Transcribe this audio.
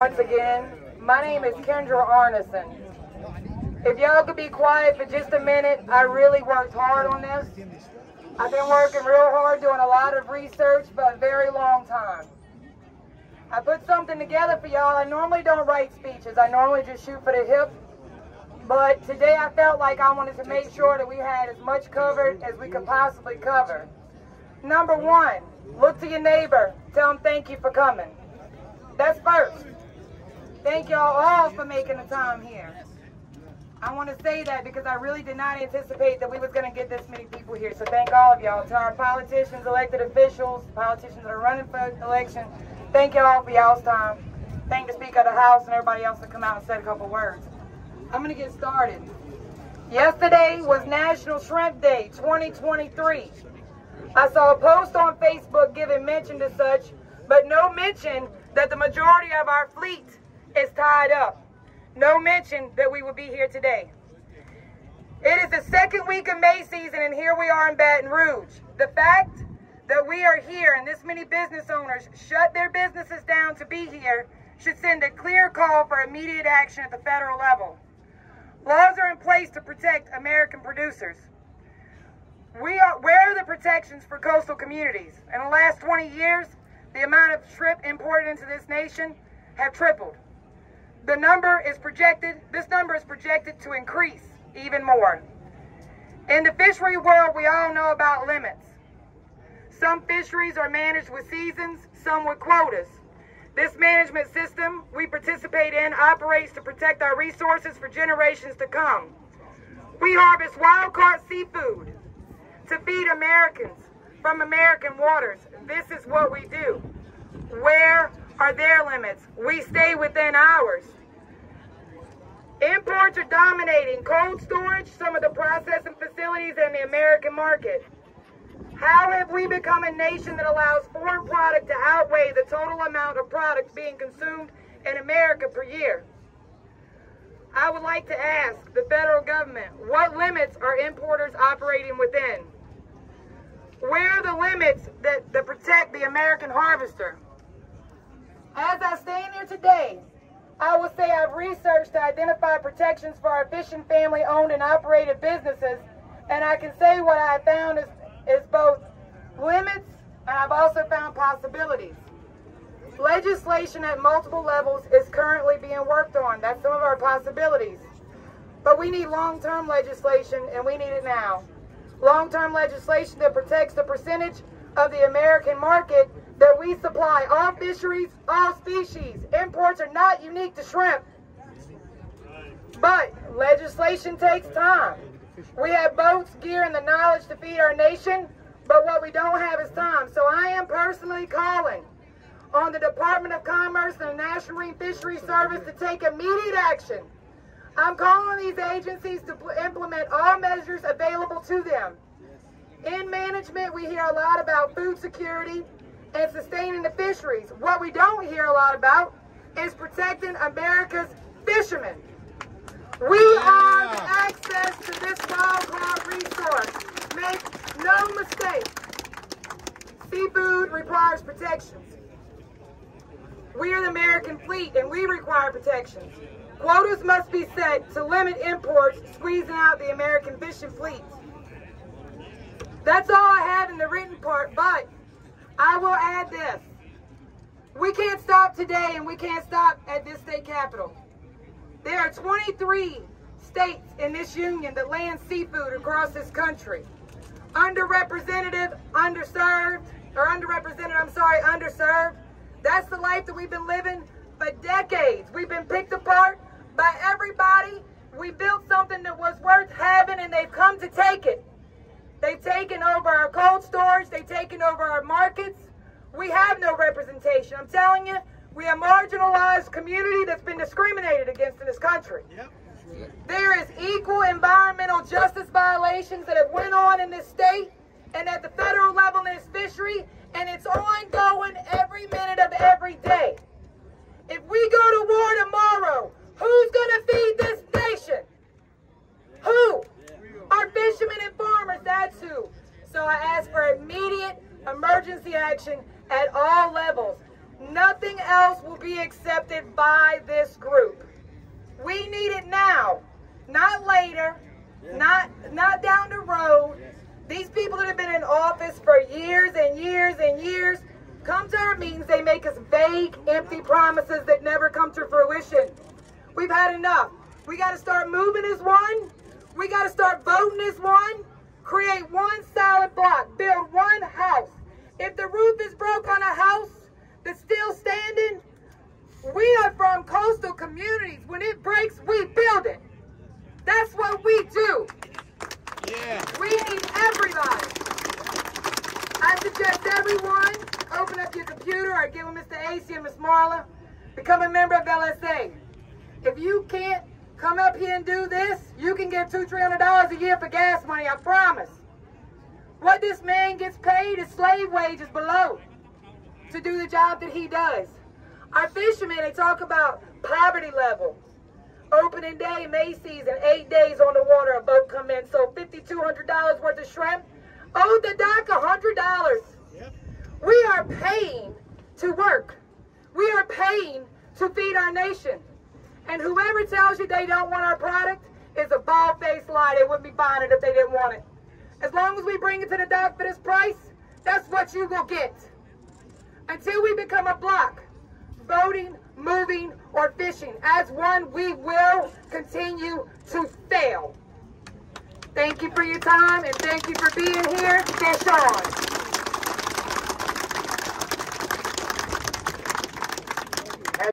Once again, my name is Kindra Arnesen. If y'all could be quiet for just a minute, I really worked hard on this. I've been working real hard doing a lot of research for a very long time. I put something together for y'all. I normally don't write speeches. I normally just shoot for the hip. But today I felt like I wanted to make sure that we had as much covered as we could possibly cover. Number one, look to your neighbor. Tell them thank you for coming. That's first. Thank y'all all for making the time here. I want to say that because I really did not anticipate that we was going to get this many people here. So thank all of y'all. To our politicians, elected officials, politicians that are running for election, thank y'all for y'all's time. Thank the Speaker of the House and everybody else that come out and said a couple words. I'm going to get started. Yesterday was National Shrimp Day 2023. I saw a post on Facebook giving mention to such, but no mention that the majority of our fleet is tied up. No mention that we would be here today. It is the second week of May season, and here we are in Baton Rouge. The fact that we are here and this many business owners shut their businesses down to be here should send a clear call for immediate action at the federal level. Laws are in place to protect American producers. We are, where are the protections for coastal communities? In the last 20 years, the amount of shrimp imported into this nation have tripled. The number is projected, this number is projected to increase even more. In the fishery world, we all know about limits. Some fisheries are managed with seasons, some with quotas. This management system we participate in operates to protect our resources for generations to come. We harvest wild-caught seafood to feed Americans from American waters. This is what we do. Where are their limits? We stay within ours. Imports are dominating cold storage, some of the processing facilities, and the American market. How have we become a nation that allows foreign product to outweigh the total amount of product being consumed in America per year? I would like to ask the federal government, what limits are importers operating within? Where are the limits that, that protect the American harvester? As I stand here today, I will say I've researched to identify protections for our fishing family owned and operated businesses, and I can say what I found is, is both limits and I've also found possibilities. Legislation at multiple levels is currently being worked on. That's some of our possibilities. But we need long-term legislation, and we need it now. Long-term legislation that protects the percentage of the American market that we supply all fisheries, all species. Imports are not unique to shrimp. But legislation takes time. We have boats, gear, and the knowledge to feed our nation, but what we don't have is time. So I am personally calling on the Department of Commerce and the National Marine Fisheries Service to take immediate action. I'm calling these agencies to implement all measures available to them. In management, we hear a lot about food security, and sustaining the fisheries. What we don't hear a lot about is protecting America's fishermen. We are the access to this wild-caught resource. Make no mistake, seafood requires protections. We are the American fleet and we require protections. Quotas must be set to limit imports, squeezing out the American fishing fleet. That's all I have in the written part, but I will add this. We can't stop today and we can't stop at this state capitol. There are 23 states in this union that land seafood across this country. Underrepresented, underserved, or underrepresented, I'm sorry, underserved. That's the life that we've been living for decades. We've been picked apart by everybody. We built something that was worth having and they've come to take it. They've taken over our cold storage. They've taken over our markets. We have no representation. I'm telling you, we are a marginalized community that's been discriminated against in this country. Yep. There is equal environmental justice violations that have went on in this state and at the federal level in this fishery, and it's ongoing every minute of every day. If we go to war tomorrow, who's going to feed this nation? Who? So I ask for immediate emergency action at all levels. Nothing else will be accepted by this group. We need it now, not later, not not down the road. These people that have been in office for years and years and years come to our meetings, they make us vague, empty promises that never come to fruition. We've had enough. We got to start moving as one. We got to start voting as one. Create one solid block. Build one house. If the roof is broke on a house that's still standing, we are from coastal communities. When it breaks, we build it. That's what we do. Yeah. We need everybody. I suggest everyone open up your computer or get with Mr. Acy and Ms. Marla. Become a member of LSA. If you can't come up here and do this, you can get two, three hundred dollars a year for gas money, I promise. What this man gets paid is slave wages below to do the job that he does. Our fishermen, they talk about poverty level. Opening day, Macy's, and eight days on the water, a boat come in. So $5,200 worth of shrimp. Owed the dock $100. Yep. We are paying to work. We are paying to feed our nation. And whoever tells you they don't want our product is a bald-faced lie. They wouldn't be buying it if they didn't want it. As long as we bring it to the dock for this price, that's what you will get. Until we become a block, voting, moving, or fishing. As one, we will continue to fail. Thank you for your time and thank you for being here. Fish on.